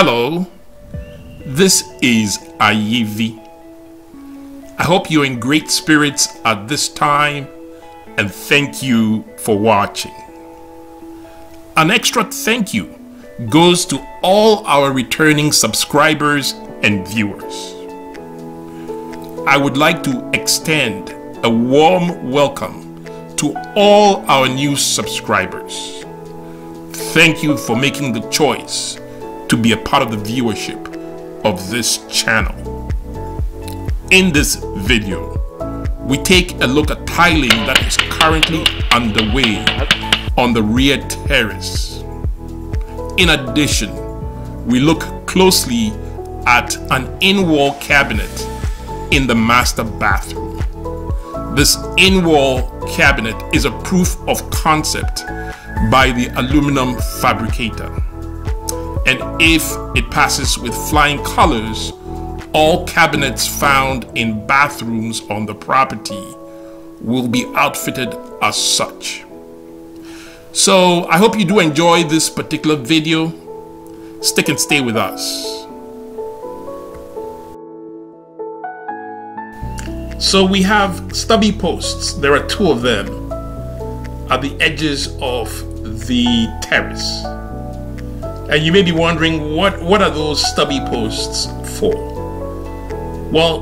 Hello, this is Ayivi. I hope you're in great spirits at this time and thank you for watching. An extra thank you goes to all our returning subscribers and viewers. I would like to extend a warm welcome to all our new subscribers. Thank you for making the choice to be a part of the viewership of this channel. In this video, we take a look at tiling that is currently underway on the rear terrace. In addition, we look closely at an in-wall cabinet in the master bathroom. This in-wall cabinet is a proof of concept by the aluminum fabricator. And if it passes with flying colors, all cabinets found in bathrooms on the property will be outfitted as such. So I hope you do enjoy this particular video. Stick and stay with us. So we have stubby posts. There are two of them at the edges of the terrace. And you may be wondering what what are those stubby posts for? Well,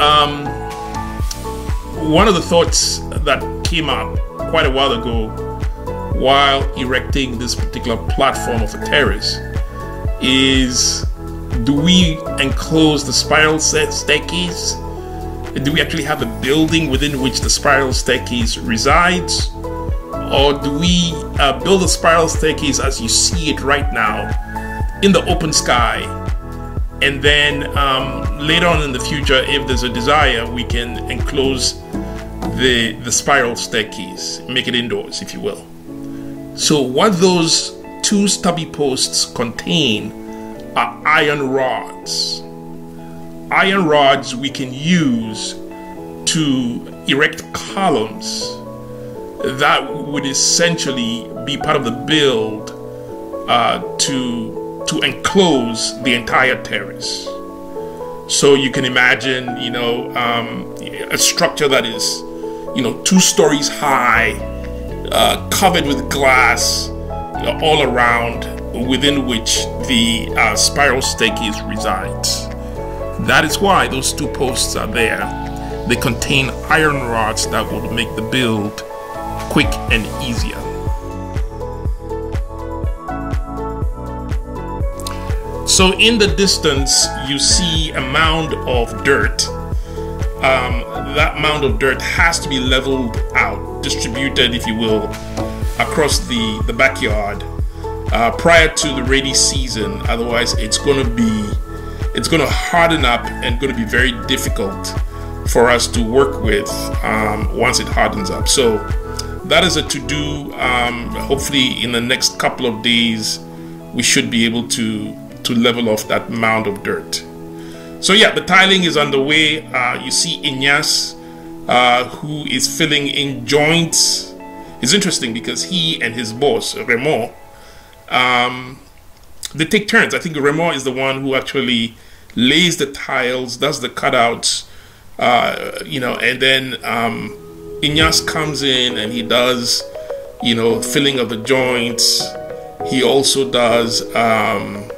um, one of the thoughts that came up quite a while ago while erecting this particular platform of a terrace is do we enclose the spiral staircase do we actually have a building within which the spiral staircase resides? Or do we uh, build a spiral staircase as you see it right now in the open sky? And then um, later on in the future, if there's a desire, we can enclose the, the spiral staircase, make it indoors, if you will. So, what those two stubby posts contain are iron rods iron rods we can use to erect columns that would essentially be part of the build uh, to to enclose the entire terrace. So you can imagine, you know, um, a structure that is, you know, two stories high, uh, covered with glass you know, all around, within which the uh, spiral staircase resides. That is why those two posts are there. They contain iron rods that will make the build quick and easier. So in the distance, you see a mound of dirt. Um, that mound of dirt has to be leveled out, distributed, if you will, across the, the backyard uh, prior to the rainy season. Otherwise, it's going to be it's going to harden up and going to be very difficult for us to work with um, once it hardens up. So that is a to do. Um, hopefully, in the next couple of days, we should be able to to level off that mound of dirt. So yeah, the tiling is underway. Uh, you see Inyas, uh, who is filling in joints. It's interesting because he and his boss Remo um, they take turns. I think Remo is the one who actually lays the tiles, does the cutouts, uh, you know, and then um, Inyas comes in and he does, you know, filling of the joints. He also does, um,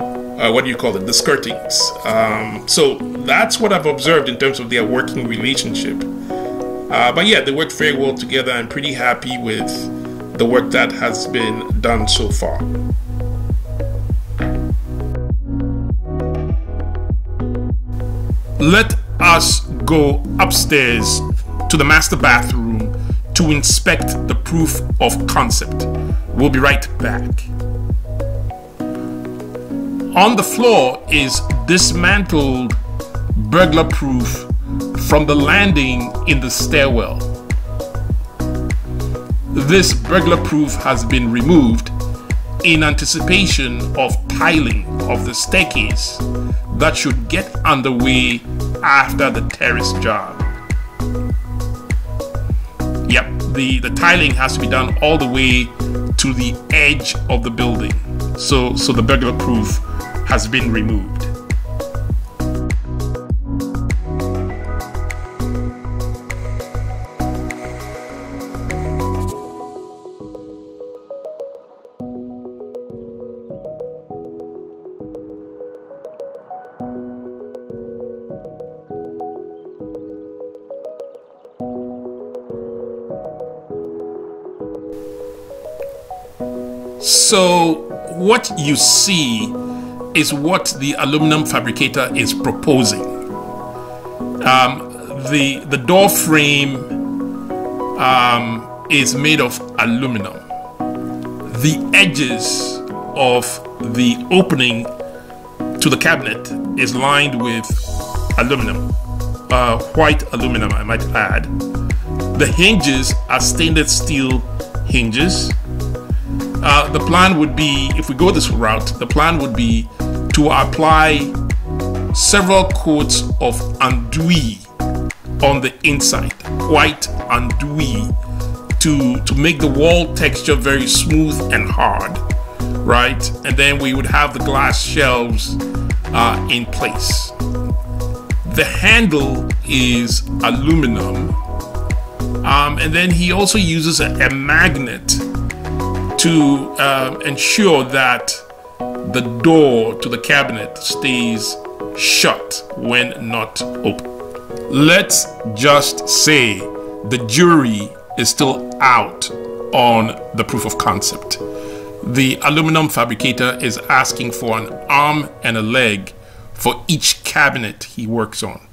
uh, what do you call it, the skirtings. Um, so that's what I've observed in terms of their working relationship. Uh, but yeah, they work very well together. I'm pretty happy with the work that has been done so far. Let us go upstairs to the master bathroom to inspect the proof of concept. We'll be right back. On the floor is dismantled burglar proof from the landing in the stairwell. This burglar proof has been removed in anticipation of tiling of the staircase that should get underway after the terrace job. Yep, the, the tiling has to be done all the way to the edge of the building. So, so the burglar proof has been removed. So, what you see is what the aluminum fabricator is proposing. Um, the the door frame um, is made of aluminum. The edges of the opening to the cabinet is lined with aluminum, uh, white aluminum, I might add. The hinges are stainless steel hinges. Uh, the plan would be, if we go this route, the plan would be to apply several coats of enduit on the inside, white enduit, to to make the wall texture very smooth and hard, right? And then we would have the glass shelves uh, in place. The handle is aluminum, um, and then he also uses a, a magnet to uh, ensure that the door to the cabinet stays shut when not open. Let's just say the jury is still out on the proof of concept. The aluminum fabricator is asking for an arm and a leg for each cabinet he works on.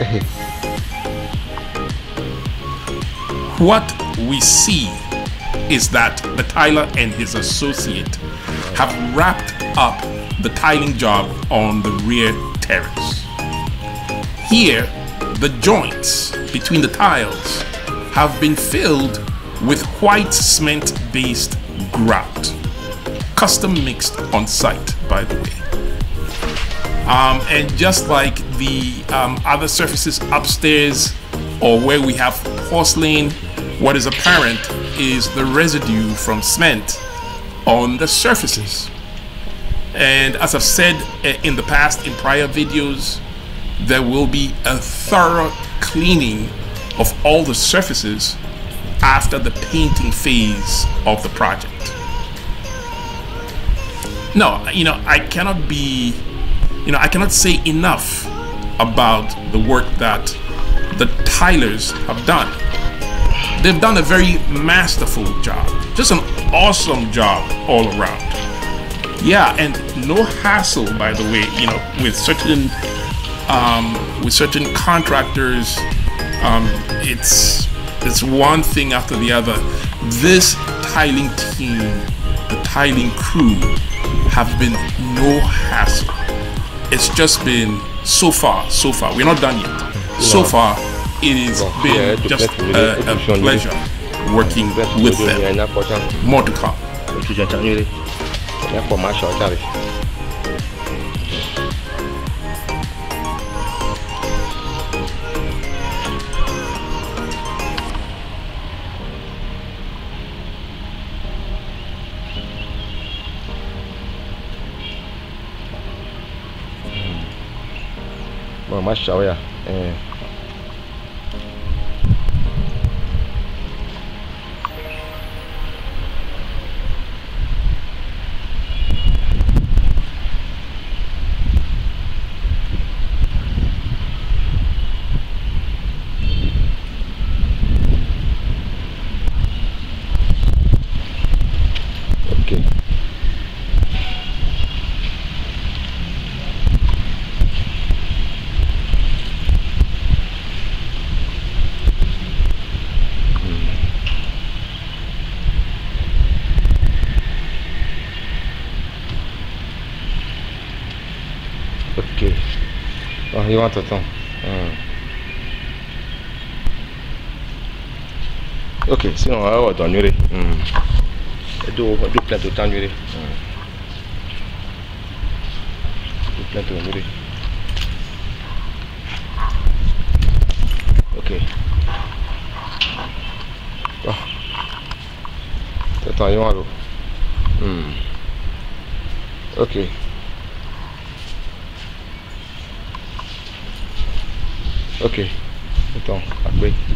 what we see is that the tiler and his associate have wrapped up the tiling job on the rear terrace. Here, the joints between the tiles have been filled with white cement based grout, custom mixed on site, by the way. Um, and just like the um, other surfaces upstairs or where we have porcelain what is apparent is the residue from cement on the surfaces. And as I've said eh, in the past in prior videos, there will be a thorough cleaning of all the surfaces after the painting phase of the project. No, you know, I cannot be, you know, I cannot say enough about the work that the tilers have done they've done a very masterful job. Just an awesome job all around. Yeah, and no hassle, by the way, you know, with certain um, with certain contractors. Um, it's it's one thing after the other. This tiling team, the tiling crew, have been no hassle. It's just been so far, so far. We're not done yet. So far, it has been just a, a pleasure working with them. More to come. Bom, mas tchau, é. é. Oh, il rentre, attends. Hmm. Ok, sinon, on va dans le Deux plateaux, tant Deux plateaux, Ok. Oh. Attends, il rentre. Hmm. Ok. Ok. Então, aguente.